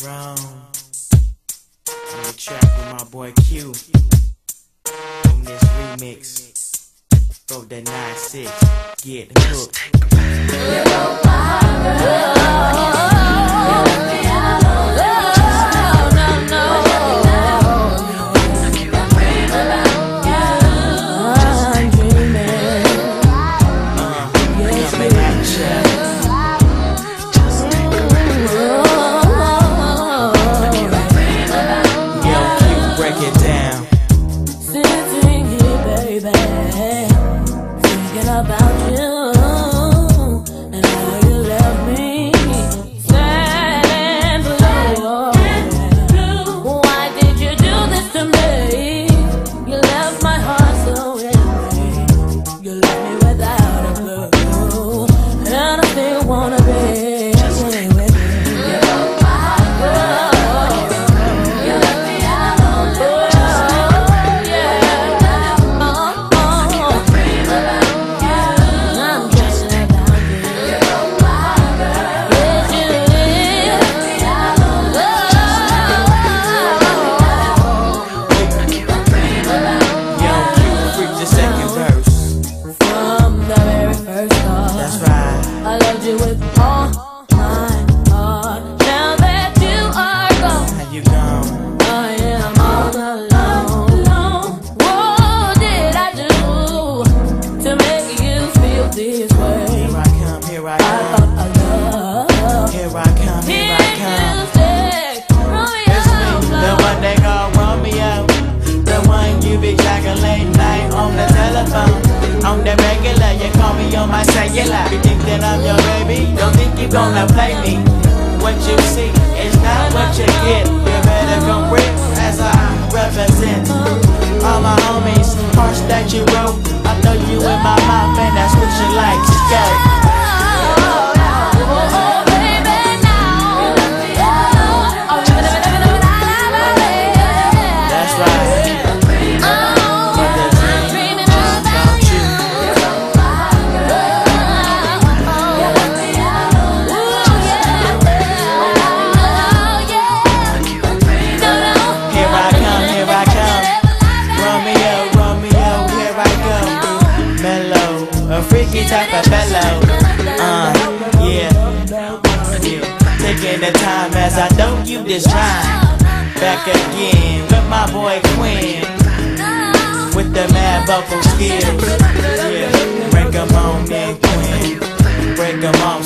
Jerome. On the track with my boy Q. On this remix. Go that 9-6. Get hooked. Thinking about you and how you left me sad blue. Why did you do this to me? You left my heart so empty. You left me without a clue, and I still wanna this way? Here I come, here I I thought I loved. Here I come, here I come. Me, the one they call Romeo. The one you be jacking late night on the telephone. On the regular, you call me on my cellular. You think that I'm your baby? Don't think you gonna play me. What you see is not what you get. I throw you in my mouth, and that's what you like. to Go. Of fellow. Uh, yeah. Taking the time as I don't you this time. Back again with my boy Quinn. With the mad vocal skills. Yeah. Break 'em on, man, Quinn. Break 'em on.